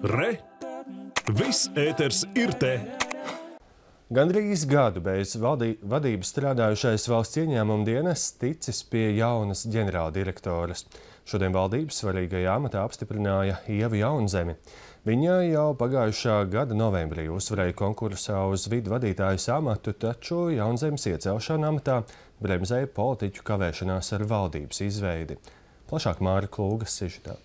Re! Viss ēters ir te! Gandrīz gadu bez vadības strādājušais valsts ieņēmuma dienas ticis pie jaunas ģenerāldirektoras. Šodien valdības svarīgajā amatā apstiprināja Ieva Jaunzemi. Viņa jau pagājušā gada novembrī uzvarēja konkursā uz vidu vadītājas amatu, taču Jaunzemes iecelšana amatā bremzēja politiķu kavēšanās ar valdības izveidi. Plašāk Māra Klūgas sižetā.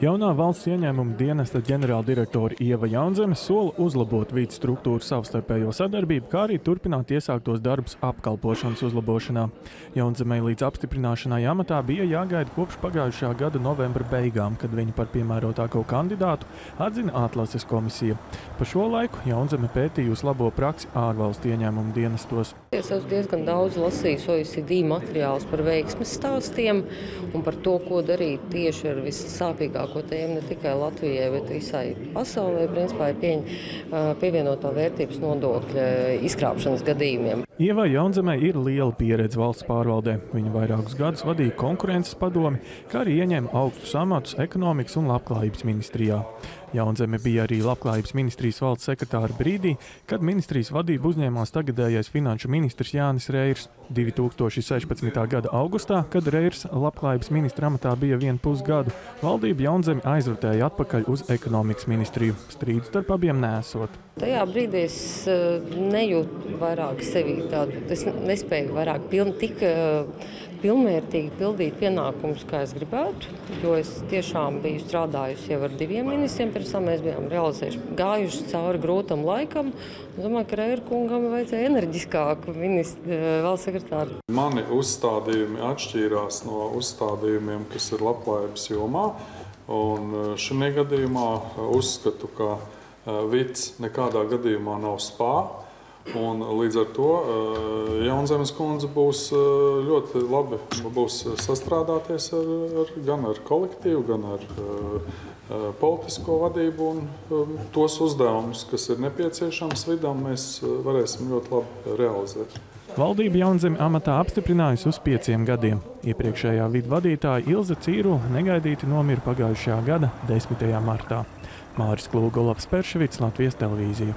Jaunā valsts ieņēmuma dienesta ģenerāldirektore Ieva Jaunzeme sola uzlabot vidas struktūru savstarpējo sadarbību, kā arī turpināt iesāktos darbus apkalpošanas uzlabošanā. Jaunzemei līdz apstiprināšanai amatā bija jāgaida kopš pagājušā gada novembra beigām, kad viņa par piemērotāko kandidātu atzina atlases komisija. Pa šo laiku Jaunzeme pētījusi labo praksi ārvalstu ieņēmuma dienestos. Es esmu diezgan daudz lasījis OECD materiālus par veiksmes stāstiem un par to, ko darīt tieši ar vissāpīgāko tēmu ne tikai Latvijai, bet visai pasaulē. Principā ir pieņ, pievienotā vērtības nodokļa izkrāpšanas gadījumiem. Ievai Jaunzemē ir liela pieredze valsts pārvaldē. Viņa vairākus gadus vadīja konkurences padomi, kā arī ieņēma augstus amatus ekonomikas un labklājības ministrijā. Jaunzeme bija arī Labklājības ministrijas valsts sekretāra brīdī, kad ministrijas vadību uzņēmās tagadējais finanšu ministrs Jānis Reirs. 2016. gada augustā, kad Reirs Labklājības ministra amatā bija vienu pusgadu, valdība Jaunzemi aizvērtēja atpakaļ uz ekonomikas ministriju. Strīdu starp abiem nesot. Tajā brīdī es nejūtu vairāk sevi tādu, es nespēju vairāk piln, tik pilnvērtīgi pildīt pienākumus, kā es gribētu, jo es tiešām biju strādājusi jau ar diviem ministriem, pirms tam mēs bijām realizējuši, gājuši cauri grūtam laikam. Es domāju, ka Reira kungam vajadzēja enerģiskāku ministru valsts sekretāru. Mani uzstādījumi atšķīrās no uzstādījumiem, kas ir labklājības jomā, un šajā gadījumā uzskatu, ka Vits nekādā gadījumā nav spāņu. Un līdz ar to Jaunzemes kundze būs ļoti labi būs sastrādāties ar, ar, gan ar kolektīvu, gan ar uh, politisko vadību. Un, um, tos uzdevumus, kas ir nepieciešams vidam, mēs varēsim ļoti labi realizēt. Valdība Jaunzemi amatā apstiprinājusi uz pieciem gadiem. Iepriekšējā vidu vadītāja Ilze Cīru negaidīti nomira pagājušajā gada 10. martā. Māris Klūga, Olavs Perševits, Latvijas televīzija.